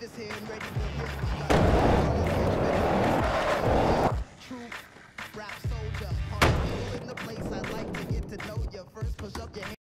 justice here and ready for the risk. True rap soldier.